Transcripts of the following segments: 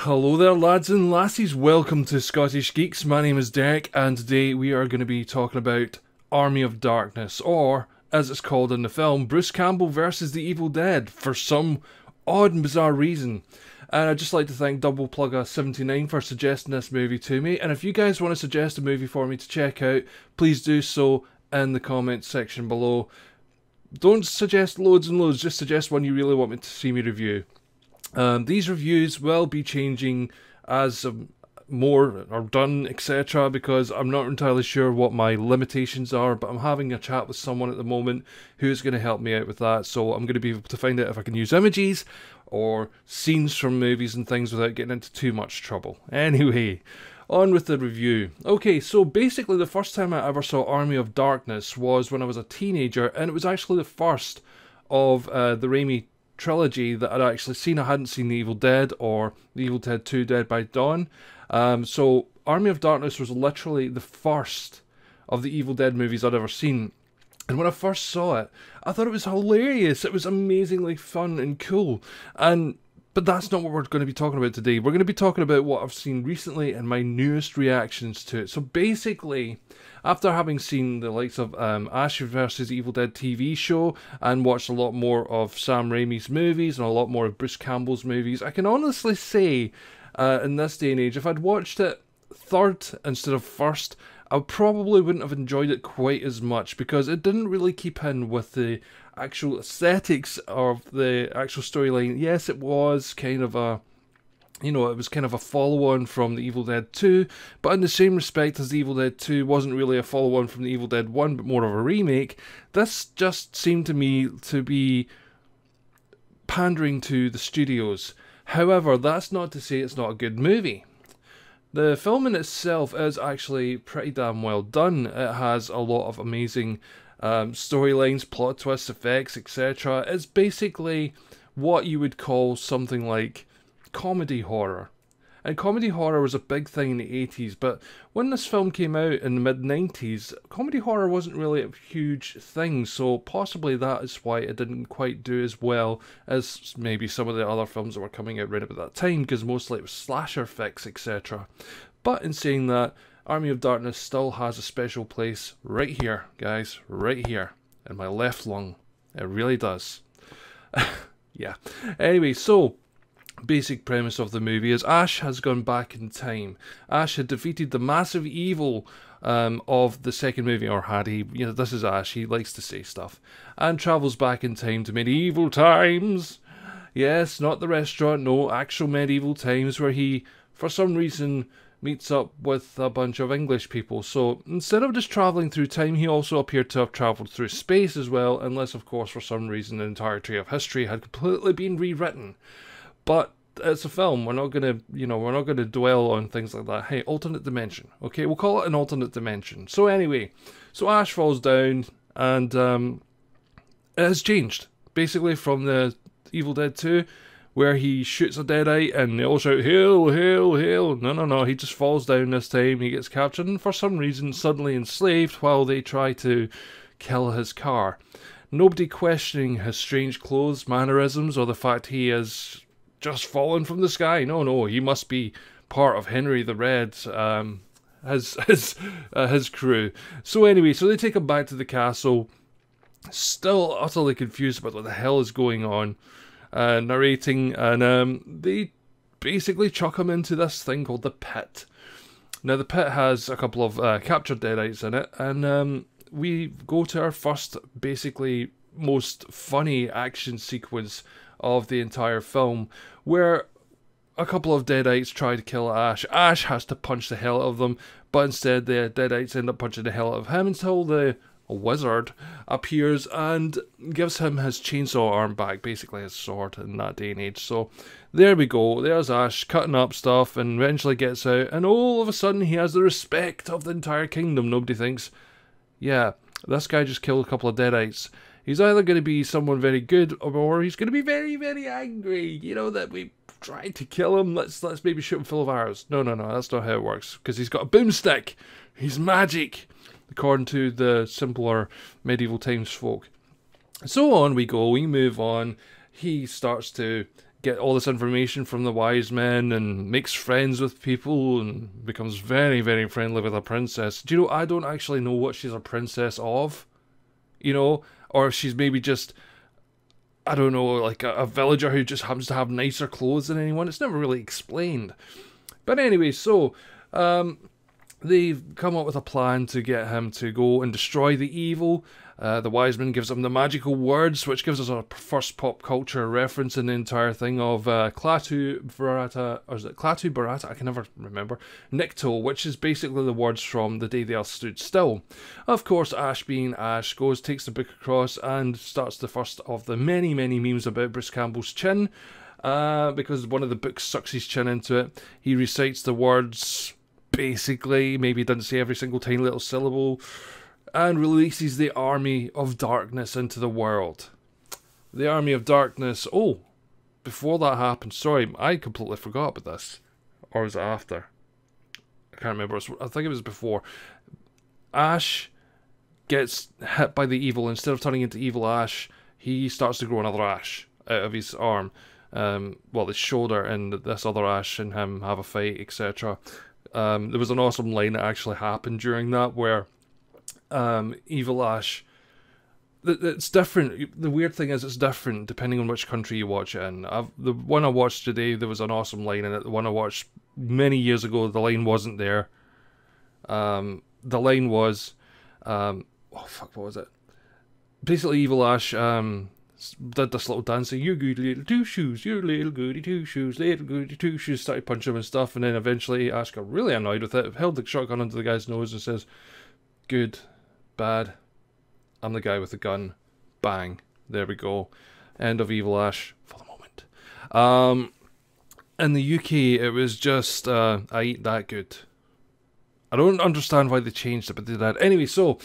Hello there, lads and lassies. Welcome to Scottish Geeks. My name is Derek, and today we are going to be talking about Army of Darkness, or as it's called in the film, Bruce Campbell versus the Evil Dead, for some odd and bizarre reason. And I'd just like to thank DoublePlugga 79 for suggesting this movie to me. And if you guys want to suggest a movie for me to check out, please do so in the comments section below. Don't suggest loads and loads, just suggest one you really want me to see me review. Um, these reviews will be changing as um, more are done, etc. Because I'm not entirely sure what my limitations are, but I'm having a chat with someone at the moment who's going to help me out with that. So I'm going to be able to find out if I can use images or scenes from movies and things without getting into too much trouble. Anyway, on with the review. Okay, so basically, the first time I ever saw Army of Darkness was when I was a teenager, and it was actually the first of uh, the Raimi trilogy that I'd actually seen. I hadn't seen The Evil Dead or The Evil Dead 2 Dead by Dawn. Um, so Army of Darkness was literally the first of the Evil Dead movies I'd ever seen. And when I first saw it, I thought it was hilarious. It was amazingly fun and cool. And but that's not what we're going to be talking about today. We're going to be talking about what I've seen recently and my newest reactions to it. So basically, after having seen the likes of um, Ash vs. Evil Dead TV show and watched a lot more of Sam Raimi's movies and a lot more of Bruce Campbell's movies, I can honestly say, uh, in this day and age, if I'd watched it third instead of first, I probably wouldn't have enjoyed it quite as much because it didn't really keep in with the actual aesthetics of the actual storyline. Yes, it was kind of a you know, it was kind of a follow on from The Evil Dead 2, but in the same respect as The Evil Dead 2 wasn't really a follow on from The Evil Dead 1, but more of a remake, this just seemed to me to be pandering to the studios. However, that's not to say it's not a good movie. The film in itself is actually pretty damn well done. It has a lot of amazing um, storylines, plot twists, effects, etc. It's basically what you would call something like comedy horror. And comedy horror was a big thing in the 80s, but when this film came out in the mid 90s, comedy horror wasn't really a huge thing, so possibly that is why it didn't quite do as well as maybe some of the other films that were coming out right about that time, because mostly it was slasher flicks, etc. But in saying that, Army of Darkness still has a special place right here, guys, right here, in my left lung. It really does. yeah. Anyway, so basic premise of the movie is Ash has gone back in time. Ash had defeated the massive evil um, of the second movie, or had he? You know, this is Ash. He likes to say stuff, and travels back in time to medieval times. Yes, not the restaurant. No, actual medieval times where he, for some reason, meets up with a bunch of English people. So instead of just travelling through time, he also appeared to have travelled through space as well, unless, of course, for some reason, the entirety of history had completely been rewritten. But it's a film. We're not gonna, you know, we're not gonna dwell on things like that. Hey, alternate dimension. Okay, we'll call it an alternate dimension. So anyway, so Ash falls down, and um, it has changed basically from the Evil Dead Two, where he shoots a deadite and they all shout "Hail, hail, hail!" No, no, no. He just falls down this time. He gets captured and for some reason suddenly enslaved while they try to kill his car. Nobody questioning his strange clothes, mannerisms, or the fact he has just fallen from the sky. No, no, he must be part of Henry the Red, um, his his uh, his crew. So anyway, so they take him back to the castle, still utterly confused about what the hell is going on, uh, narrating, and um, they basically chuck him into this thing called the pit. Now the pit has a couple of uh, captured deadites in it, and um, we go to our first, basically most funny action sequence of the entire film, where a couple of Deadites try to kill Ash. Ash has to punch the hell out of them, but instead the Deadites end up punching the hell out of him until the wizard appears and gives him his chainsaw arm back, basically his sword in that day and age. So there we go. There's Ash cutting up stuff and eventually gets out, and all of a sudden he has the respect of the entire kingdom. Nobody thinks, yeah, this guy just killed a couple of Deadites he's either going to be someone very good or he's going to be very, very angry. You know that we tried to kill him. Let's let's maybe shoot him full of arrows. No, no, no, that's not how it works. Because he's got a boomstick. He's magic, according to the simpler medieval times folk. So on we go. We move on. He starts to get all this information from the wise men and makes friends with people and becomes very, very friendly with a princess. Do you know, I don't actually know what she's a princess of, you know, or if she's maybe just, I don't know, like a, a villager who just happens to have nicer clothes than anyone. It's never really explained. But anyway, so um, they've come up with a plan to get him to go and destroy the evil. Uh, the wise man gives him the magical words, which gives us our first pop culture reference in the entire thing of uh, Klaatu Barada, or is it Klaatu Barata? I can never remember. Nikto, which is basically the words from The Day the Earth Stood Still. Of course, Ash being Ash goes, takes the book across, and starts the first of the many, many memes about Bruce Campbell's chin. Uh, because one of the books sucks his chin into it. He recites the words basically, maybe doesn't say every single tiny little syllable, and releases the army of darkness into the world. The army of darkness. Oh, before that happened, sorry, I completely forgot about this. Or was it after? I can't remember. I think it was before. Ash gets hit by the evil. Instead of turning into evil Ash, he starts to grow another Ash out of his arm. Um, well, his shoulder, and this other Ash and him have a fight, etc. Um, there was an awesome line that actually happened during that where um, Evil Ash. It's different. The weird thing is, it's different depending on which country you watch it in. I've, the one I watched today, there was an awesome line in it. The one I watched many years ago, the line wasn't there. Um, the line was, um, oh fuck, what was it? Basically, Evil Ash um, did this little dance, you goody little two shoes, you little goody two shoes, little goody two shoes, started punching him and stuff, and then eventually Ash got really annoyed with it, held the shotgun under the guy's nose and says, Good, bad, I'm the guy with the gun, bang, there we go. End of Evil Ash for the moment. Um, in the UK, it was just, uh, I eat that good. I don't understand why they changed it, but they did. That. Anyway, so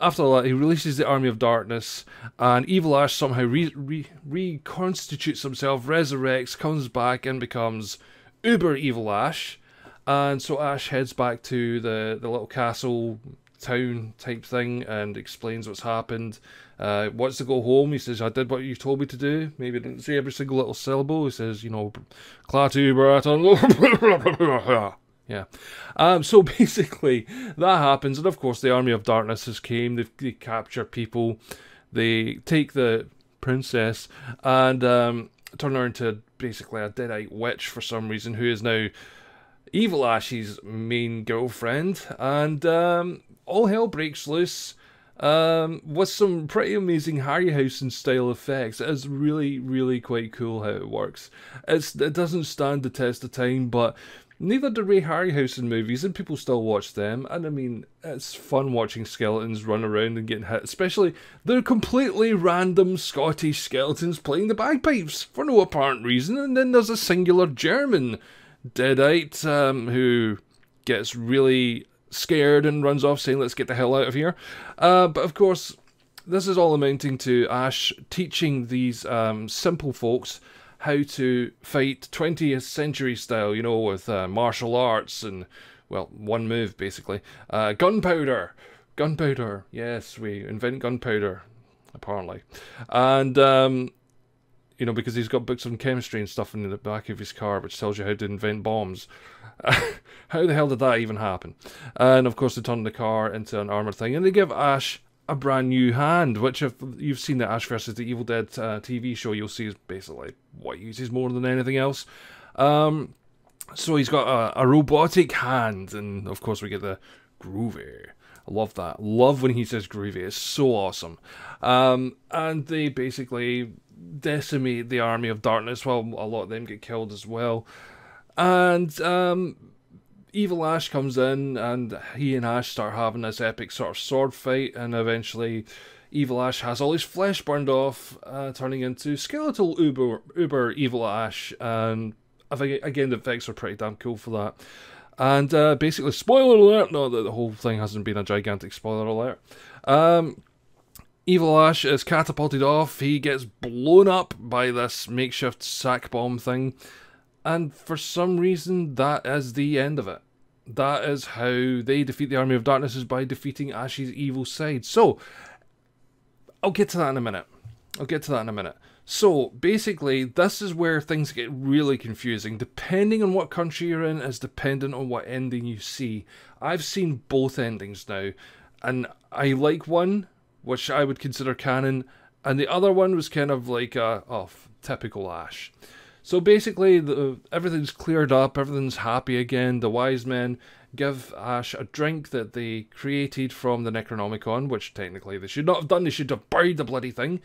after that, he releases the Army of Darkness, and Evil Ash somehow re- re- reconstitutes himself, resurrects, comes back, and becomes Uber Evil Ash. And so Ash heads back to the, the little castle town type thing and explains what's happened. Uh, wants to go home. He says, I did what you told me to do. Maybe didn't say every single little syllable. He says, you know, Klaatu Baraton. Yeah. Um, so basically, that happens, and of course, the army of darkness has came. They, they capture people. They take the princess and um, turn her into basically a deadite witch for some reason, who is now Evil Ash's main girlfriend, and um, all hell breaks loose. Um, with some pretty amazing Harryhausen style effects. It is really, really quite cool how it works. It's it doesn't stand the test of time, but Neither do Ray Harryhausen movies, and people still watch them. And I mean, it's fun watching skeletons run around and getting hit, especially they're completely random Scottish skeletons playing the bagpipes for no apparent reason. And then there's a singular German deadite um, who gets really scared and runs off saying, let's get the hell out of here. Uh, but of course, this is all amounting to Ash teaching these um, simple folks how to fight 20th century style, you know, with uh, martial arts and, well, one move basically. Uh, gunpowder! Gunpowder! Yes, we invent gunpowder, apparently. And, um, you know, because he's got books on chemistry and stuff in the back of his car, which tells you how to invent bombs. how the hell did that even happen? And of course, they turn the car into an armored thing, and they give Ash a brand new hand, which if you've seen the Ash versus the Evil Dead uh, TV show, you'll see is basically what he uses more than anything else. Um, so he's got a, a, robotic hand, and of course we get the groovy. I love that. Love when he says groovy. It's so awesome. Um, and they basically decimate the army of darkness. Well, a lot of them get killed as well. And um, Evil Ash comes in and he and Ash start having this epic sort of sword fight, and eventually Evil Ash has all his flesh burned off, uh, turning into skeletal Uber Uber Evil Ash. And I think again the effects are pretty damn cool for that. And uh, basically, spoiler alert! Not that the whole thing hasn't been a gigantic spoiler alert. Um, Evil Ash is catapulted off. He gets blown up by this makeshift sack bomb thing and for some reason, that is the end of it. That is how they defeat the Army of Darkness is by defeating Ash's evil side. So, I'll get to that in a minute. I'll get to that in a minute. So basically, this is where things get really confusing. Depending on what country you're in, is dependent on what ending you see. I've seen both endings now, and I like one, which I would consider canon, and the other one was kind of like a oh, typical Ash. So basically, the, everything's cleared up, everything's happy again. The wise men give Ash a drink that they created from the Necronomicon, which technically they should not have done. They should have buried the bloody thing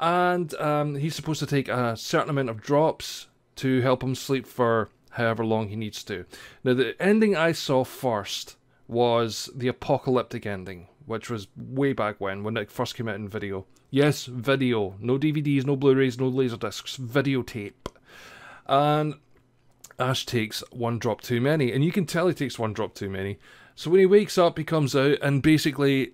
and um, he's supposed to take a certain amount of drops to help him sleep for however long he needs to. Now, the ending I saw first was the apocalyptic ending, which was way back when, when it first came out in video. Yes, video. No DVDs, no Blu rays, no Laserdiscs, videotape. And Ash takes one drop too many, and you can tell he takes one drop too many. So when he wakes up, he comes out, and basically,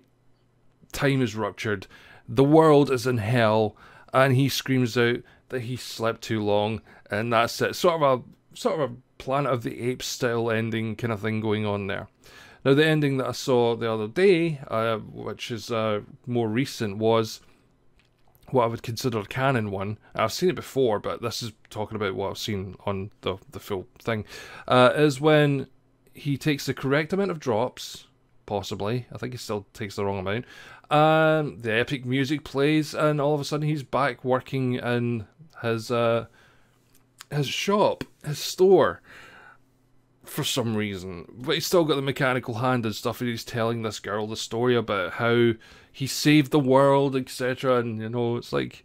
time is ruptured the world is in hell, and he screams out that he slept too long, and that's it. Sort of a sort of a Planet of the Apes style ending kind of thing going on there. Now, the ending that I saw the other day, uh, which is uh, more recent, was what I would consider a canon one. I've seen it before, but this is talking about what I've seen on the the full thing. Uh, is when he takes the correct amount of drops, possibly. I think he still takes the wrong amount, um, the epic music plays, and all of a sudden he's back working in his uh, his shop, his store, for some reason. But he's still got the mechanical hand and stuff, and he's telling this girl the story about how he saved the world, etc. And you know, it's like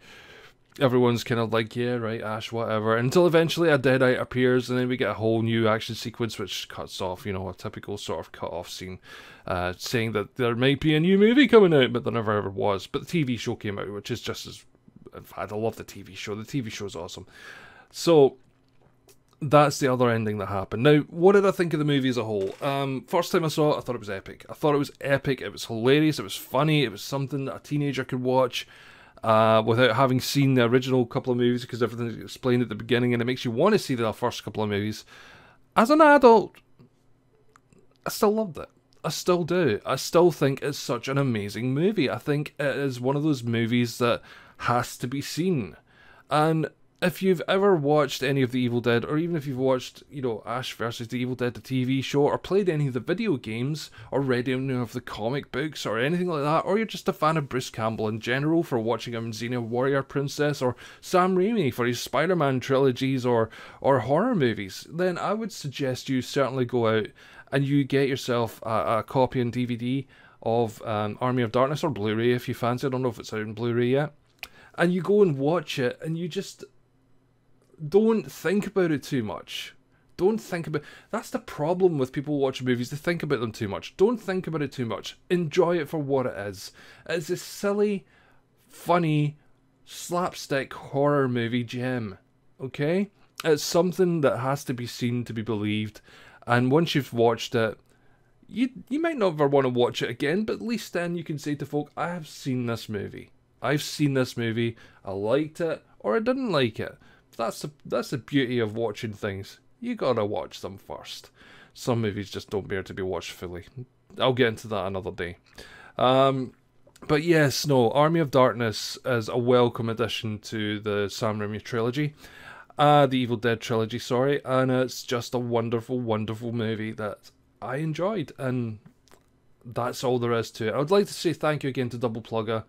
everyone's kind of like, yeah, right, Ash, whatever. Until eventually a Deadite appears, and then we get a whole new action sequence which cuts off, you know, a typical sort of cut off scene, uh, saying that there might be a new movie coming out, but there never ever was. But the TV show came out, which is just as. In fact, I love the TV show. The TV show is awesome. So. That's the other ending that happened. Now, what did I think of the movie as a whole? Um, first time I saw it, I thought it was epic. I thought it was epic. It was hilarious. It was funny. It was something that a teenager could watch uh, without having seen the original couple of movies because everything's explained at the beginning and it makes you want to see the first couple of movies. As an adult, I still loved it. I still do. I still think it's such an amazing movie. I think it is one of those movies that has to be seen. And if you've ever watched any of the Evil Dead, or even if you've watched, you know, Ash versus the Evil Dead, the TV show, or played any of the video games, or read any of the comic books, or anything like that, or you're just a fan of Bruce Campbell in general for watching him in Xena Warrior Princess, or Sam Raimi for his Spider-Man trilogies, or or horror movies, then I would suggest you certainly go out and you get yourself a, a copy on DVD of um, Army of Darkness or Blu-ray if you fancy. I don't know if it's out in Blu-ray yet. And you go and watch it, and you just don't think about it too much. Don't think about that's the problem with people watching movies. They think about them too much. Don't think about it too much. Enjoy it for what it is. It's a silly, funny, slapstick horror movie gem. Okay? It's something that has to be seen to be believed. And once you've watched it, you you might not ever want to watch it again, but at least then you can say to folk, I have seen this movie. I've seen this movie. I liked it or I didn't like it that's the that's the beauty of watching things. You gotta watch them first. Some movies just don't bear to be watched fully. I'll get into that another day. Um, but yes, no, Army of Darkness is a welcome addition to the Sam Raimi trilogy. Uh, the Evil Dead trilogy, sorry, and it's just a wonderful, wonderful movie that I enjoyed, and that's all there is to it. I would like to say thank you again to DoublePlugga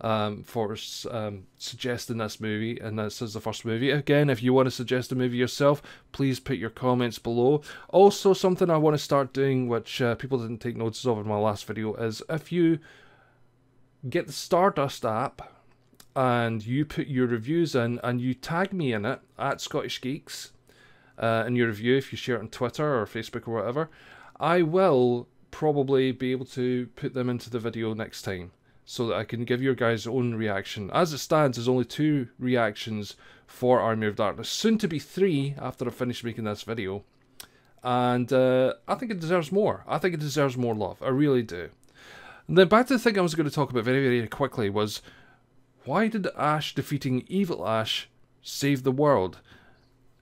um, for um, suggesting this movie, and this is the first movie. Again, if you want to suggest a movie yourself, please put your comments below. Also, something I want to start doing, which uh, people didn't take notice of in my last video, is if you get the Stardust app and you put your reviews in and you tag me in it at Scottish Geeks uh, in your review, if you share it on Twitter or Facebook or whatever, I will probably be able to put them into the video next time so that I can give your guys' own reaction. As it stands, there's only two reactions for Army of Darkness, soon to be three after I finish making this video. And uh, I think it deserves more. I think it deserves more love. I really do. And then back to the thing I was going to talk about very, very quickly was why did Ash defeating Evil Ash save the world?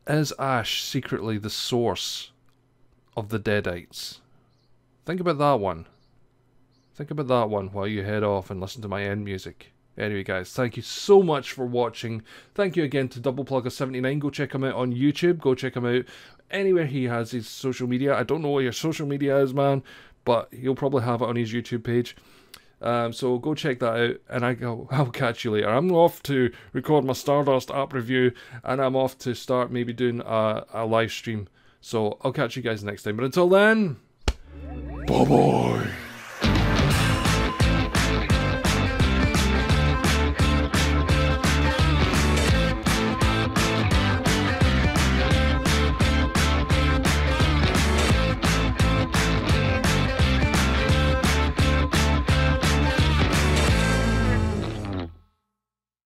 Is Ash secretly the source of the Deadites? Think about that one. Think about that one while you head off and listen to my end music. Anyway, guys, thank you so much for watching. Thank you again to DoublePlugga 79. Go check him out on YouTube. Go check him out anywhere he has his social media. I don't know what your social media is, man, but he'll probably have it on his YouTube page. Um, so go check that out, and I go. I'll catch you later. I'm off to record my Stardust app review, and I'm off to start maybe doing a, a live stream. So I'll catch you guys next time. But until then, bye bye.